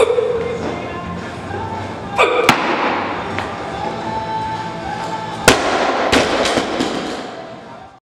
Oh!